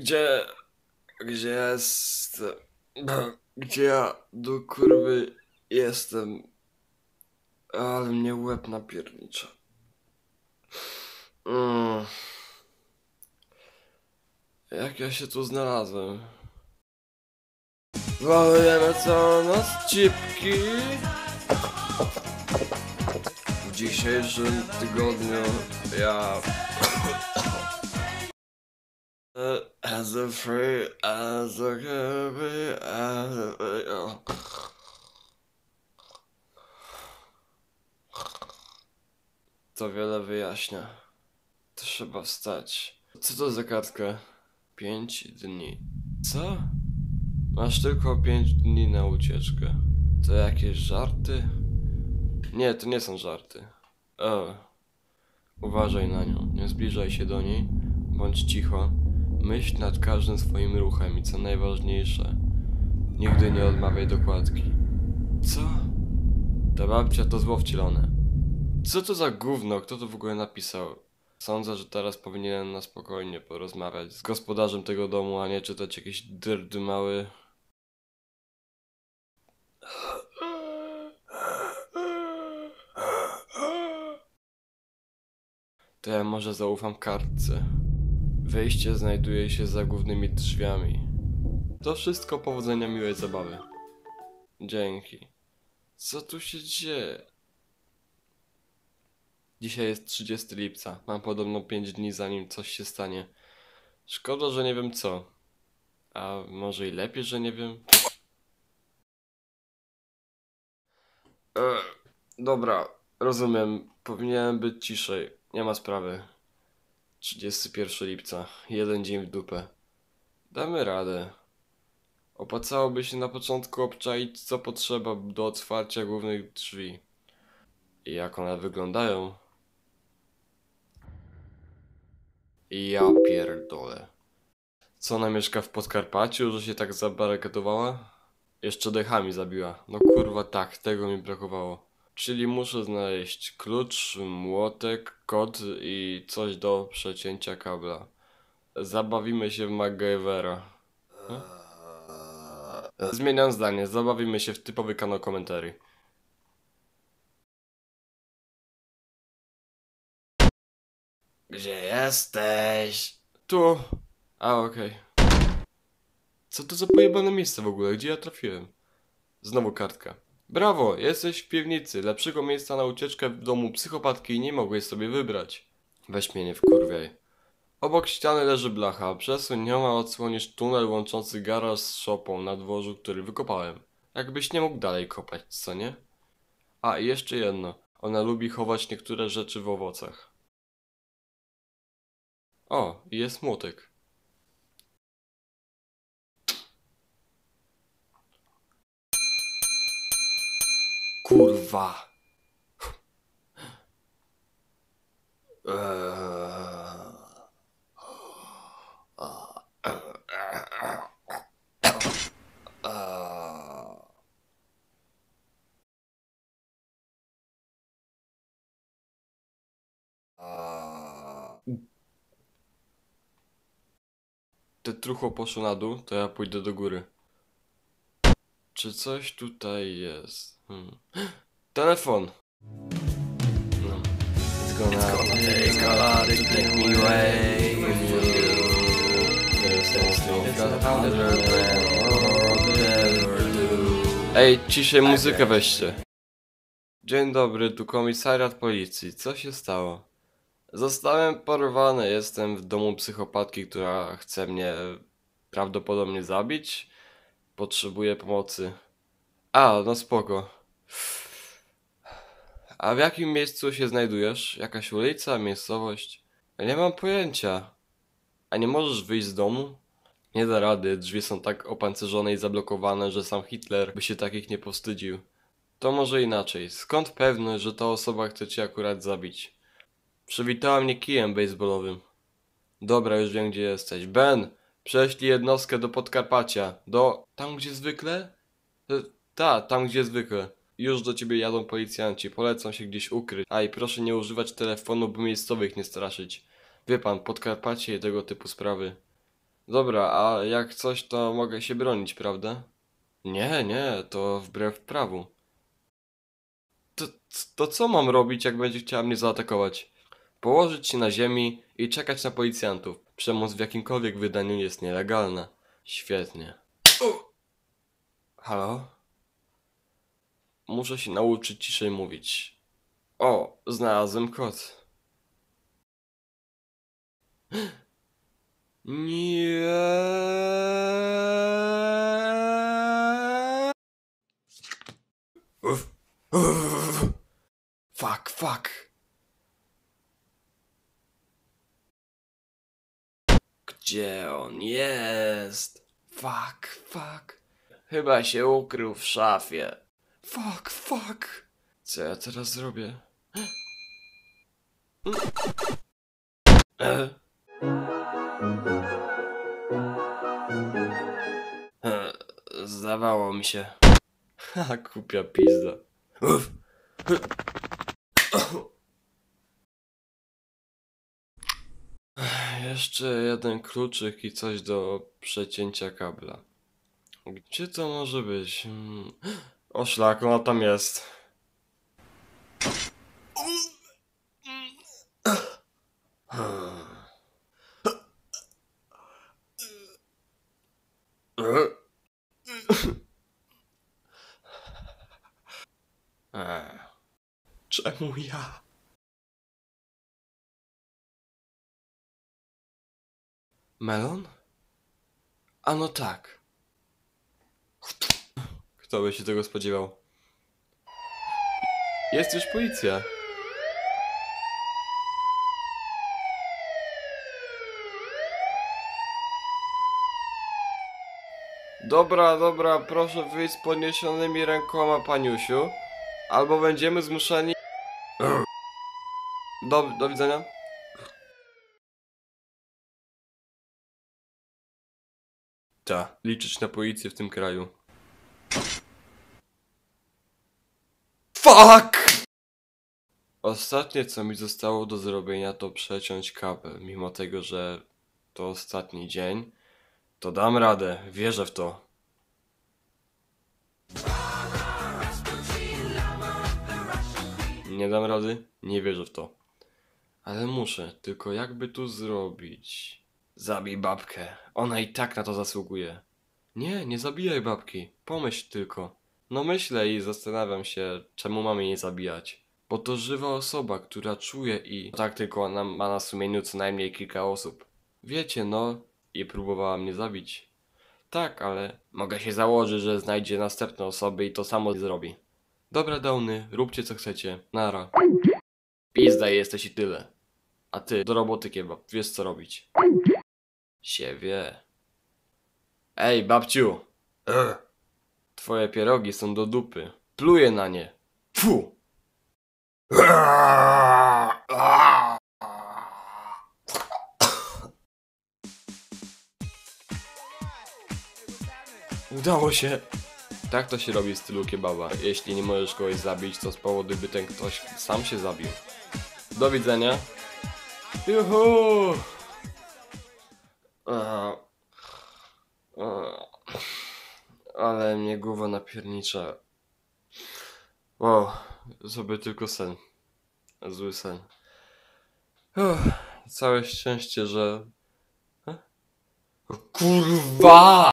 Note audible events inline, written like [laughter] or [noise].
Gdzie... Gdzie jest... [clears throat] Gdzie ja do kurwy jestem? Ale mnie łeb napiernicza. Mm. Jak ja się tu znalazłem? Walujemy całą noc cipki. W dzisiejszym tygodniu ja As a free as a as a... To wiele wyjaśnia. Trzeba wstać. Co to za kartka? Pięć dni. Co? Masz tylko pięć dni na ucieczkę. To jakieś żarty? Nie, to nie są żarty. O. Uważaj na nią. Nie zbliżaj się do niej. Bądź cicho. Myśl nad każdym swoim ruchem i co najważniejsze, nigdy nie odmawiaj dokładki. Co? Ta babcia to zło wcielone. Co to za gówno? Kto to w ogóle napisał? Sądzę, że teraz powinienem na spokojnie porozmawiać z gospodarzem tego domu, a nie czytać jakieś dyrdy mały. To ja może zaufam kartce. Wejście znajduje się za głównymi drzwiami. To wszystko powodzenia miłej zabawy. Dzięki. Co tu się dzieje? Dzisiaj jest 30 lipca. Mam podobno 5 dni zanim coś się stanie. Szkoda, że nie wiem co. A może i lepiej, że nie wiem. E, dobra, rozumiem. Powinienem być ciszej. Nie ma sprawy. 31 lipca. Jeden dzień w dupę. Damy radę. Opłacałoby się na początku obczaić, co potrzeba do otwarcia głównych drzwi. I jak one wyglądają. I ja pierdolę. Co ona mieszka w Podkarpaciu, że się tak zabarykadowała? Jeszcze dechami zabiła. No kurwa tak, tego mi brakowało. Czyli muszę znaleźć klucz, młotek, kod i coś do przecięcia kabla. Zabawimy się w MacGyvera. Hm? Zmieniam zdanie, zabawimy się w typowy kanał komentarzy. Gdzie jesteś? Tu. A, okej. Co to za pojebane miejsce w ogóle? Gdzie ja trafiłem? Znowu kartka. Brawo, jesteś w piwnicy. Lepszego miejsca na ucieczkę w domu psychopatki nie mogłeś sobie wybrać. Weź mnie nie wkurwiaj. Obok ściany leży blacha. Przesuń ją, a odsłonisz tunel łączący garaż z szopą na dworzu, który wykopałem. Jakbyś nie mógł dalej kopać, co nie? A, i jeszcze jedno. Ona lubi chować niektóre rzeczy w owocach. O, i jest młotek. Kurwa. Te trucho poszło na dół, to ja pójdę do góry. Czy coś tutaj jest? Hmm. Telefon! No. It's gonna, take a lot to take me away from you. Ej, ciszej muzykę weźcie. Dzień dobry, tu komisariat policji. Co się stało? Zostałem porwany, jestem w domu psychopatki, która chce mnie prawdopodobnie zabić. Potrzebuję pomocy. A, no spoko. A w jakim miejscu się znajdujesz? Jakaś ulica, miejscowość? Nie mam pojęcia. A nie możesz wyjść z domu? Nie da rady, drzwi są tak opancerzone i zablokowane, że sam Hitler by się takich nie powstydził. To może inaczej. Skąd pewność, że ta osoba chce cię akurat zabić? Przywitała mnie kijem baseballowym. Dobra, już wiem gdzie jesteś. Ben, prześlij jednostkę do Podkarpacia. Do... tam gdzie zwykle? E, Ta, tam gdzie zwykle. Już do ciebie jadą policjanci, polecą się gdzieś ukryć. A i proszę nie używać telefonu, by miejscowych nie straszyć. Wie pan, Podkarpacie i tego typu sprawy. Dobra, a jak coś, to mogę się bronić, prawda? Nie, nie, to wbrew prawu. To, to co mam robić, jak będzie chciała mnie zaatakować? Położyć się na ziemi i czekać na policjantów. Przemoc w jakimkolwiek wydaniu jest nielegalna. Świetnie. U! Halo? Muszę się nauczyć ciszej mówić. O, znalazłem kod. Nie. Fuck, fuck. Gdzie on jest? Fuck, fuck. Chyba się ukrył w szafie. Fuck, fuck. Co ja teraz zrobię? E? E, Zdawało mi się. Ha, kupia pizda. Uff. Jeszcze jeden kluczyk i coś do przecięcia kabla. Gdzie to może być? Hmm. O szlak, ona tam jest. Czemu ja? Melon? A no tak. Kto by się tego spodziewał? Jest już policja. Dobra, dobra, proszę wyjść z podniesionymi rękoma, paniusiu. Albo będziemy zmuszeni... [clears throat] Do, do widzenia. Ta, liczyć na policję w tym kraju. Fuck! Ostatnie co mi zostało do zrobienia to przeciąć kabel. Mimo tego, że to ostatni dzień, to dam radę, wierzę w to. Nie dam rady? Nie wierzę w to. Ale muszę, tylko jakby tu zrobić? Zabij babkę. Ona i tak na to zasługuje. Nie, nie zabijaj babki. Pomyśl tylko. No myślę i zastanawiam się, czemu mamy jej zabijać. Bo to żywa osoba, która czuje i tak tylko ma na sumieniu co najmniej kilka osób. Wiecie, no, i próbowała mnie zabić. Tak, ale mogę się założyć, że znajdzie następne osoby i to samo zrobi. Dobra, Downy, róbcie co chcecie. Nara. Pizda jesteś i tyle. A ty, do roboty kebab, wiesz co robić. Sie wie. Ej, babciu! Twoje pierogi są do dupy. Pluję na nie. Fu! Udało się! Tak to się robi w stylu kebaba. Jeśli nie możesz kogoś zabić, to z powodu, by ten ktoś sam się zabił. Do widzenia. Juhu! A, a, ale mnie głowa napiernicza. Wow, sobie tylko sen. Zły sen. Uff, całe szczęście, że... Kurwa!